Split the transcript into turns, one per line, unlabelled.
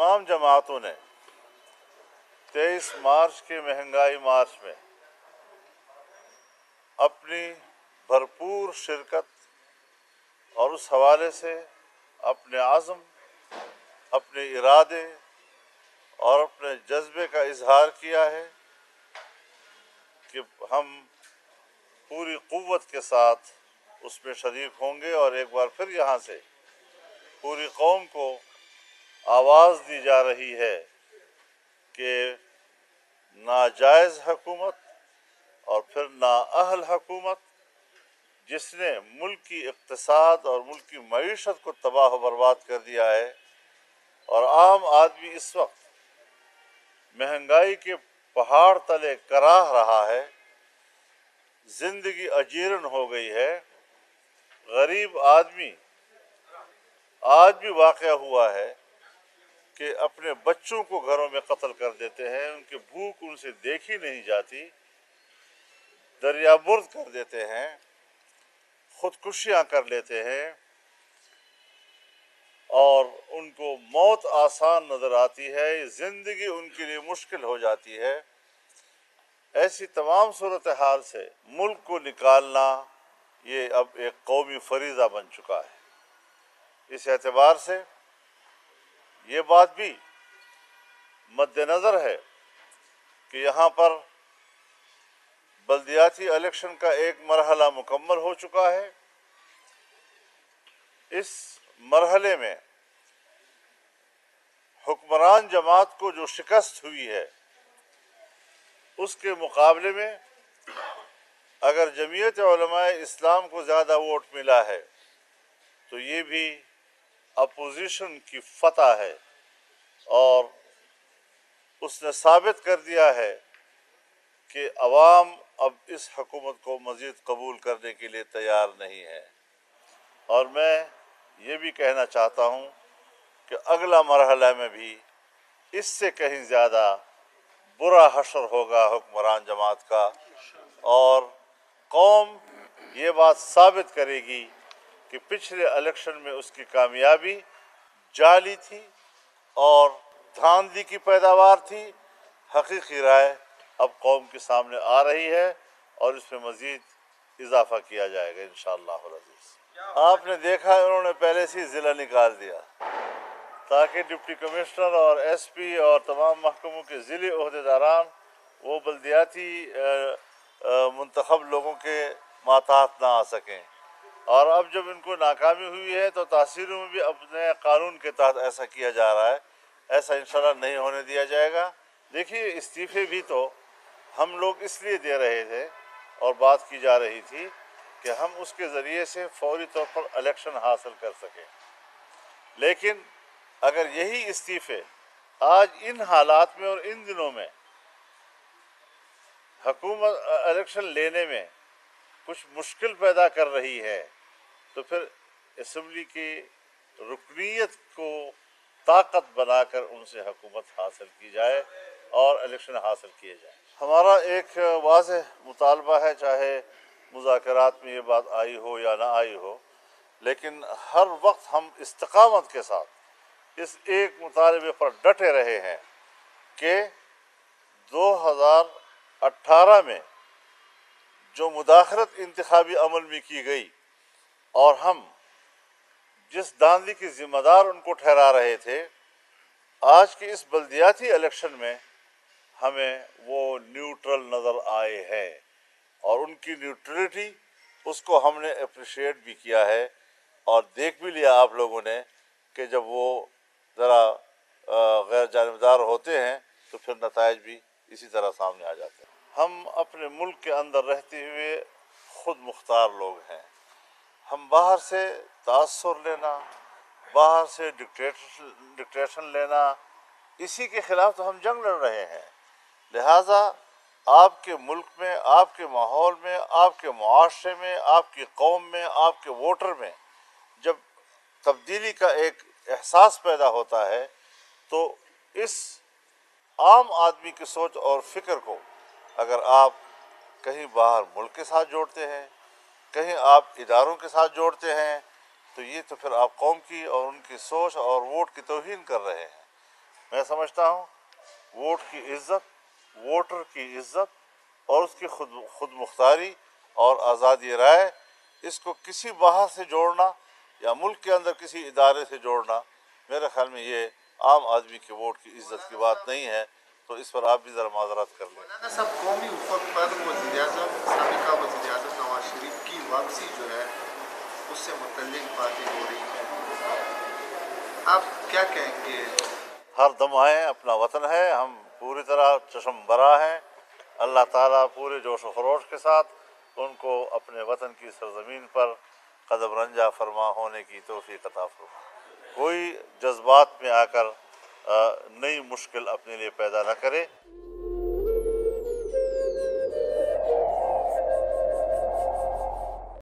तमाम जमातों ने 23 मार्च के महँगाई मार्च में अपनी भरपूर शिरकत और उस हवाले से अपने आज़म, अपने इरादे और अपने जज्बे का इजहार किया है कि हम पूरी क़वत के साथ उसमें शरीक होंगे और एक बार फिर यहाँ से पूरी कौम को आवाज़ दी जा रही है कि नाजायज़ हकूमत और फिर नाअहल हकूमत, जिसने मुल्क की इकतसाद और मुल्क की मीशत को तबाह बर्बाद कर दिया है, और आम आदमी इस वक्त महँगाई के पहाड़ तले कराह रहा है, ज़िंदगी अजीरन हो गई है, गरीब आदमी आज भी वाक़ हुआ है कि अपने बच्चों को घरों में कत्ल कर देते हैं, उनकी भूख उनसे देखी नहीं जाती दरियाबुर्द कर देते हैं, खुदकुशियाँ कर लेते हैं, और उनको मौत आसान नज़र आती है, ज़िंदगी उनके लिए मुश्किल हो जाती है। ऐसी तमाम सूरत हाल से मुल्क को निकालना, ये अब एक कौमी फरीज़ा बन चुका है। इस एतबार से ये बात भी मद्दनज़र है कि यहाँ पर बल्दियाती इलेक्शन का एक मरहला मुकम्मल हो चुका है। इस मरहले में हुक्मरान जमात को जो शिकस्त हुई है, उसके मुकाबले में अगर जमीयत इस्लाम को ज़्यादा वोट मिला है तो ये भी अपोजिशन की फतह है और उसने साबित कर दिया है कि अवाम अब इस हकूमत को मज़ीद कबूल करने के लिए तैयार नहीं है। और मैं ये भी कहना चाहता हूँ कि अगला मरहला में भी इससे कहीं ज़्यादा बुरा हशर होगा हुक्मरान जमात का और कौम ये बात साबित करेगी कि पिछले इलेक्शन में उसकी कामयाबी जाली थी और धांधली की पैदावार थी। हकीकी राय अब कौम के सामने आ रही है और इसमें मज़ीद इजाफा किया जाएगा इन आपने देखा उन्होंने पहले से ही ज़िला निकाल दिया। ताकि डिप्टी कमिश्नर और एसपी और तमाम महकमों के ज़िले अहदेदारान वो बल्दियाती मंतखब लोगों के मातात ना आ सकें। और अब जब इनको नाकामी हुई है तो तहसीलों में भी अपने कानून के तहत ऐसा किया जा रहा है। ऐसा इंशाल्लाह नहीं होने दिया जाएगा। देखिए, इस्तीफ़े भी तो हम लोग इसलिए दे रहे थे और बात की जा रही थी कि हम उसके ज़रिए से फौरी तौर पर इलेक्शन हासिल कर सकें। लेकिन अगर यही इस्तीफ़े आज इन हालात में और इन दिनों में हकूमत इलेक्शन लेने में कुछ मुश्किल पैदा कर रही है तो फिर इसम्बली की रुकनीत को ताकत बनाकर उनसे हकूमत हासिल की जाए और इलेक्शन हासिल किए जाए। हमारा एक वाज मुतालबा है, चाहे मुजाकरात में ये बात आई हो या ना आई हो, लेकिन हर वक्त हम इस्तकामत के साथ इस एक मुतालबे पर डटे रहे हैं कि 2018 में जो मुदाखरत इंतबी अमल में की गई और हम जिस दांदी की जिम्मेदार उनको ठहरा रहे थे, आज के इस बल्दियाती इलेक्शन में हमें वो न्यूट्रल नज़र आए हैं और उनकी न्यूट्रलिटी उसको हमने अप्रिशिएट भी किया है और देख भी लिया आप लोगों ने कि जब वो ज़रा गैर जानबदार होते हैं तो फिर नतज भी इसी तरह सामने आ जाते हैं। हम अपने मुल्क के अंदर रहते हुए ख़ुद मुख्तार लोग हैं। हम बाहर से तासर लेना, बाहर से डिक्टेशन लेना, इसी के ख़िलाफ़ तो हम जंग लड़ रहे हैं। लिहाजा आपके मुल्क में, आपके माहौल में, आपके मुआरे में, आपकी कौम में, आपके वोटर में जब तब्दीली का एक एहसास पैदा होता है तो इस आम आदमी की सोच और फ़िक्र को अगर आप कहीं बाहर मुल्क के साथ जोड़ते हैं कहीं, आप इदारों के साथ जोड़ते हैं तो ये तो फिर आप कौम की और उनकी सोच और वोट की तोहन कर रहे हैं। मैं समझता हूँ, वोट की इज़्ज़त, वोटर की इज़्ज़त और उसकी खुद खुद मुख्तारी और आज़ादी राय, इसको किसी बाहर से जोड़ना या मुल्क के अंदर किसी इदारे से जोड़ना, मेरे ख्याल में ये आम आदमी के वोट की इज़्ज़त की बात नहीं है तो इस पर आप भी ज़रा माजरत कर लें।
साहब कौमी उफक पर वजी अजम सबका वजी अजम नवाज़ शरीफ की वापसी जो है उससे मुतलिक बातें हो रही हैं। आप क्या कहेंगे?
हर दम आए, अपना वतन है, हम पूरी तरह चशम बरा हैं। अल्लाह ताला पूरे जोश खरोश के साथ उनको अपने वतन की सरजमीन पर कदम रंजा फरमा, होने की तोफ़ी अता फरमा। कोई जज्बात में आकर नई मुश्किल अपने लिए पैदा न करे।